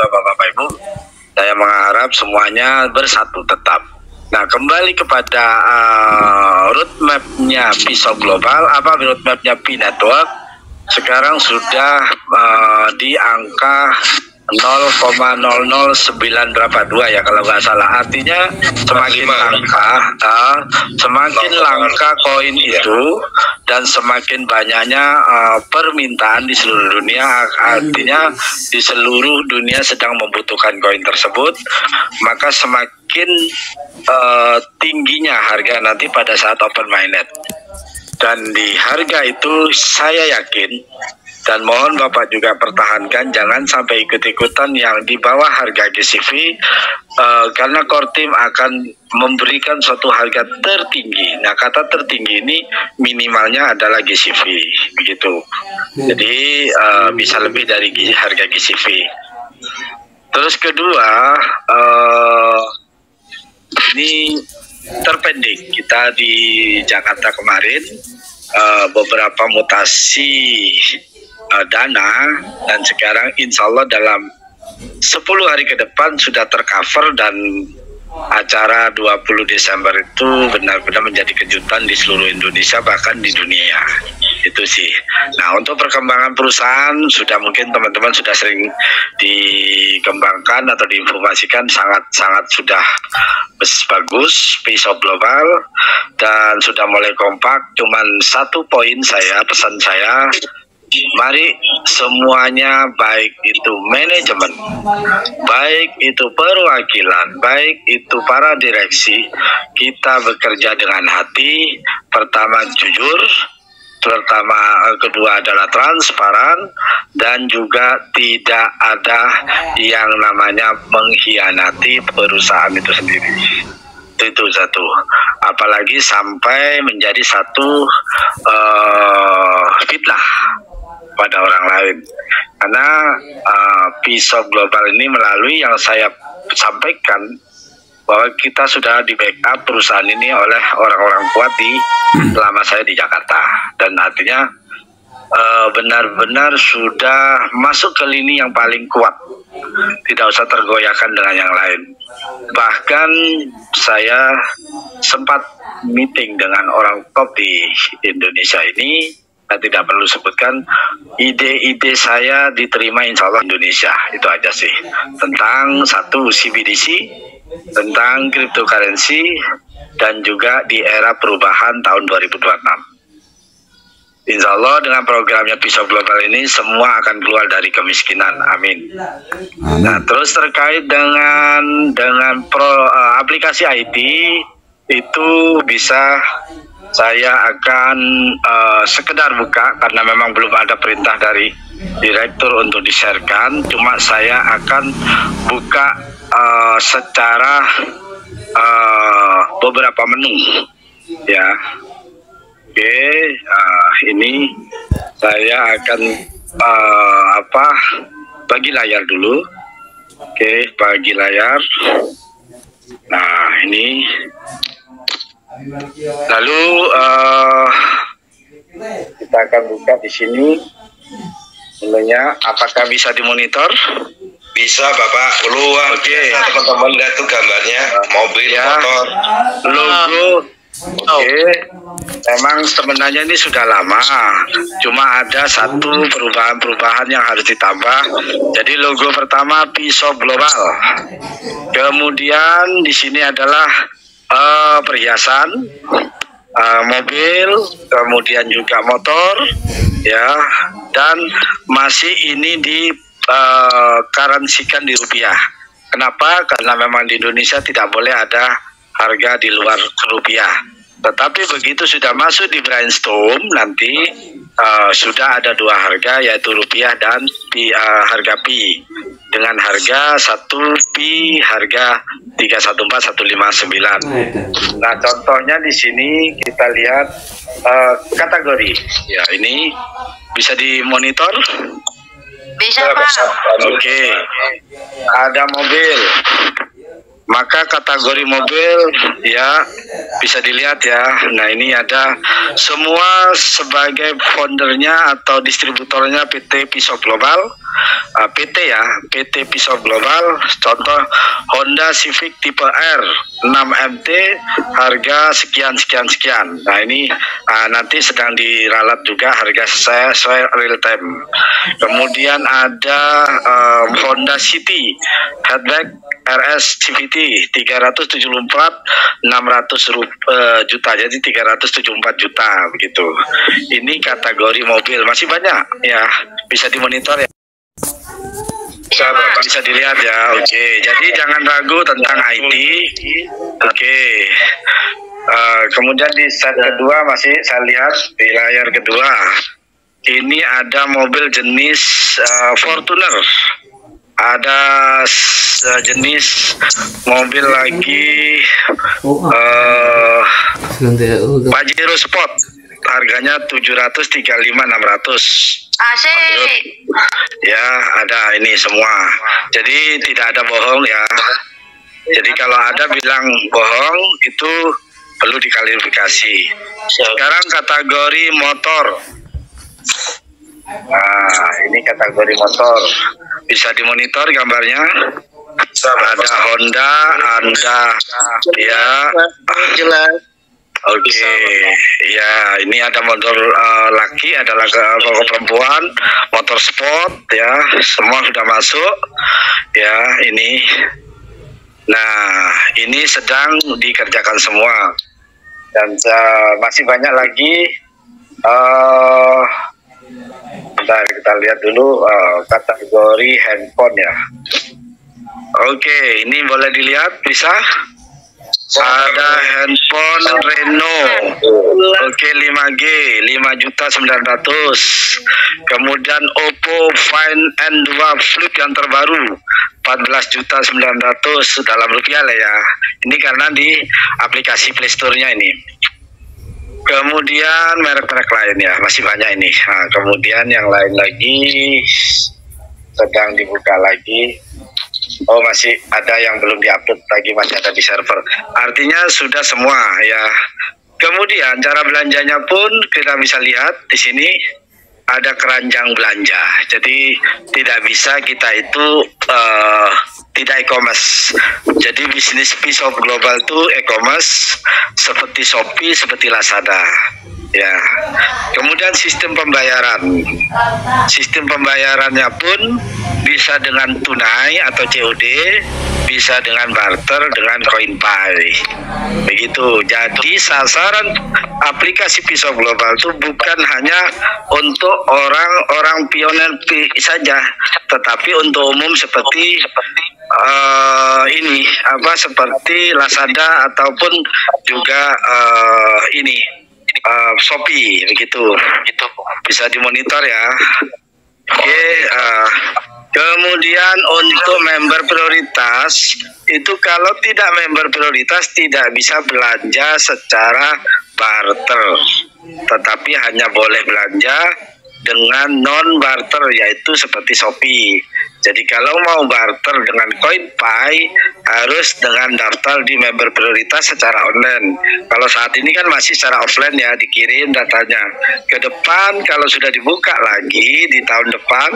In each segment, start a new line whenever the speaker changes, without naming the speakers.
Bapak-Bapak Ibu. Saya mengharap semuanya bersatu tetap. Nah, kembali kepada uh, roadmap-nya Pisau Global, apa roadmap-nya P Network? Sekarang sudah uh, di angka 0,009 berapa dua ya kalau nggak salah. Artinya semakin langka uh, semakin langka. koin itu dan semakin banyaknya uh, permintaan di seluruh dunia artinya di seluruh dunia sedang membutuhkan koin tersebut maka semakin uh, tingginya harga nanti pada saat open mainnet dan di harga itu saya yakin dan mohon Bapak juga pertahankan jangan sampai ikut-ikutan yang di bawah harga GCV uh, karena Kortim akan memberikan suatu harga tertinggi. Nah kata tertinggi ini minimalnya adalah GCV begitu. Jadi uh, bisa lebih dari harga GCV. Terus kedua uh, ini terpendek kita di Jakarta kemarin uh, beberapa mutasi uh, dana dan sekarang insya Allah dalam 10 hari ke depan sudah tercover dan acara 20 Desember itu benar-benar menjadi kejutan di seluruh Indonesia bahkan di dunia itu sih. Nah untuk perkembangan perusahaan sudah mungkin teman-teman sudah sering dikembangkan atau diinformasikan sangat-sangat sudah bagus pisau global dan sudah mulai kompak. Cuman satu poin saya pesan saya Mari semuanya baik itu manajemen, baik itu perwakilan, baik itu para direksi, kita bekerja dengan hati. Pertama jujur, pertama kedua adalah transparan. Dan juga tidak ada yang namanya mengkhianati perusahaan itu sendiri. Itu satu. Apalagi sampai menjadi satu uh, fitnah pada orang lain. Karena uh, pisau global ini melalui yang saya sampaikan bahwa kita sudah di backup perusahaan ini oleh orang-orang kuat di selama saya di Jakarta. Dan artinya uh, benar-benar sudah masuk ke lini yang paling kuat. Tidak usah tergoyahkan dengan yang lain. Bahkan saya sempat meeting dengan orang top di Indonesia ini saya tidak perlu sebutkan ide-ide saya diterima insya Allah Indonesia itu aja sih tentang satu CBDC tentang cryptocurrency dan juga di era perubahan tahun 2026 Insya Allah dengan programnya Pisau Global ini semua akan keluar dari kemiskinan. Amin. Nah, terus terkait dengan dengan pro uh, aplikasi IT itu bisa saya akan uh, sekedar buka karena memang belum ada perintah dari direktur untuk diserkan cuma saya akan buka uh, secara uh, beberapa menu. Ya. Oke uh, ini saya akan uh, apa bagi layar dulu. Oke bagi layar. Nah ini Lalu uh, kita akan buka di sini. Sebenarnya apakah bisa dimonitor?
Bisa Bapak keluar. Oke. Okay. Teman-teman lihat tuh gambarnya mobil, ya. motor,
logo. Oke. Okay. Memang sebenarnya ini sudah lama. Cuma ada satu perubahan-perubahan yang harus ditambah. Jadi logo pertama pisau global. Kemudian di sini adalah uh, perhiasan, uh, mobil, kemudian juga motor, ya, dan masih ini di uh, di rupiah. Kenapa? Karena memang di Indonesia tidak boleh ada harga di luar rupiah. Tetapi begitu sudah masuk di brainstorm nanti uh, sudah ada dua harga yaitu rupiah dan pi, uh, harga pi dengan harga satu pi harga 314159. Nah, contohnya di sini kita lihat uh, kategori. Ya, ini bisa dimonitor.
Bisa, Pak.
Oke. Okay. Ada mobil. Maka kategori mobil ya bisa dilihat ya. Nah ini ada semua sebagai foundernya atau distributornya PT Pisau Global, uh, PT ya, PT Pisau Global. Contoh Honda Civic tipe R 6 MT harga sekian sekian sekian. Nah ini uh, nanti sedang diralat juga harga saya sesuai real time. Kemudian ada uh, Honda City hatchback RS CVT 374 600 rup, uh, juta jadi 374 juta begitu. Ini kategori mobil masih banyak ya bisa dimonitor ya. Bisa, bisa dilihat ya. Oke, okay. jadi jangan ragu tentang IT. Oke. Okay. Uh, eh, kemudian di set kedua masih saya lihat di layar kedua ini ada mobil jenis uh, Fortuner ada sejenis mobil lagi uh, Pajero Sport harganya 735 600 Asik. Ya, ada ini semua. Jadi tidak ada bohong ya. Jadi kalau ada bilang bohong itu perlu diklarifikasi. Sekarang kategori motor. Nah, ini kategori motor bisa dimonitor gambarnya ada Honda Anda ya jelas Oke, okay. ya ini ada motor uh, laki, ada motor perempuan, motor sport, ya semua sudah masuk, ya ini. Nah, ini sedang dikerjakan semua dan uh, masih banyak lagi uh, Bentar kita lihat dulu uh, kategori handphone ya. Oke, ini boleh dilihat bisa? Ada handphone Reno. Oke, 5G, 5 juta 900. Kemudian Oppo Find N2 Flip yang terbaru, 14 juta 900 dalam rupiah lah ya. Ini karena di aplikasi Play Store-nya ini. Kemudian merek-merek lain ya masih banyak ini. Nah, kemudian yang lain lagi sedang dibuka lagi. Oh masih ada yang belum diupload lagi masih ada di server. Artinya sudah semua ya. Kemudian cara belanjanya pun kita bisa lihat di sini ada keranjang belanja. Jadi tidak bisa kita itu uh, tidak e-commerce. Jadi bisnis pisau global itu e-commerce seperti Shopee, seperti Lazada. Ya. Kemudian sistem pembayaran. Sistem pembayarannya pun bisa dengan tunai atau COD, bisa dengan barter, dengan koin pay. Begitu. Jadi sasaran aplikasi pisau global itu bukan hanya untuk orang-orang pioner saja, tetapi untuk umum seperti uh, ini apa seperti Lazada ataupun juga uh, ini uh, Shopee begitu itu bisa dimonitor ya. Oke okay, uh, kemudian untuk member prioritas itu kalau tidak member prioritas tidak bisa belanja secara barter. Tetapi hanya boleh belanja dengan non barter yaitu seperti Shopee. Jadi kalau mau barter dengan CoinPay harus dengan daftar di member prioritas secara online. Kalau saat ini kan masih secara offline ya dikirim datanya. Ke depan kalau sudah dibuka lagi di tahun depan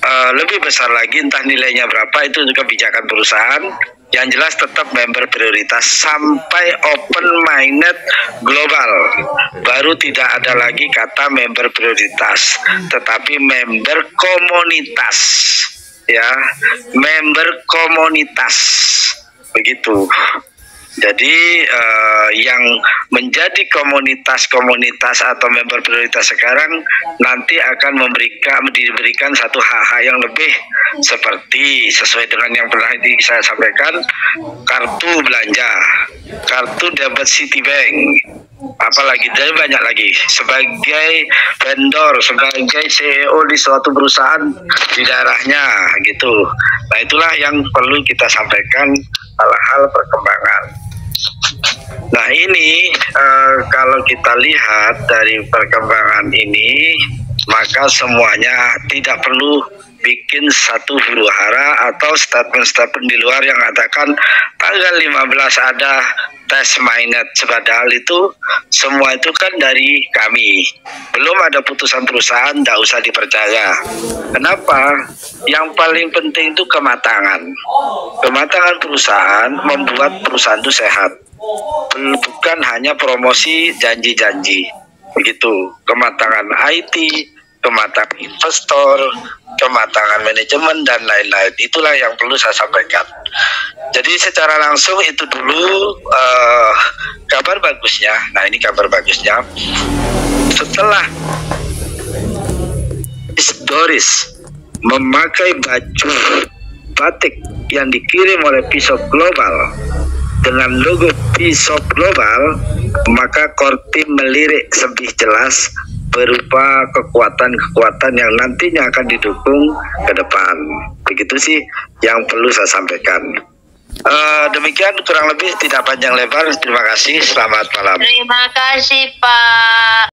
uh, lebih besar lagi entah nilainya berapa itu kebijakan perusahaan yang jelas tetap member prioritas sampai open minded global. Baru tidak ada lagi kata member prioritas tetapi member komunitas. Ya member komunitas. Begitu jadi uh, yang menjadi komunitas-komunitas atau member prioritas sekarang nanti akan memberikan diberikan satu hak-hak yang lebih seperti sesuai dengan yang pernah saya sampaikan kartu belanja, kartu debit Citibank, apalagi dari banyak lagi sebagai vendor, sebagai CEO di suatu perusahaan di daerahnya gitu. Nah itulah yang perlu kita sampaikan hal-hal perkembangan. Nah ini uh, kalau kita lihat dari perkembangan ini maka semuanya tidak perlu bikin satu huru hara atau statement-statement di luar yang mengatakan tanggal 15 ada tes mainnet padahal itu semua itu kan dari kami. Belum ada putusan perusahaan tidak usah dipercaya. Kenapa? Yang paling penting itu kematangan. Kematangan perusahaan membuat perusahaan itu sehat bukan hanya promosi janji-janji begitu. Kematangan IT kematangan investor kematangan manajemen dan lain-lain. Itulah yang perlu saya sampaikan. Jadi secara langsung itu dulu uh, kabar bagusnya. Nah ini kabar bagusnya. Setelah Doris memakai baju batik yang dikirim oleh Pisau Global dengan logo Pisau Global maka Kortim melirik lebih jelas berupa kekuatan-kekuatan yang nantinya akan didukung ke depan. Begitu sih yang perlu saya sampaikan. Uh, demikian kurang lebih tidak panjang lebar. Terima kasih. Selamat malam.
Terima kasih Pak.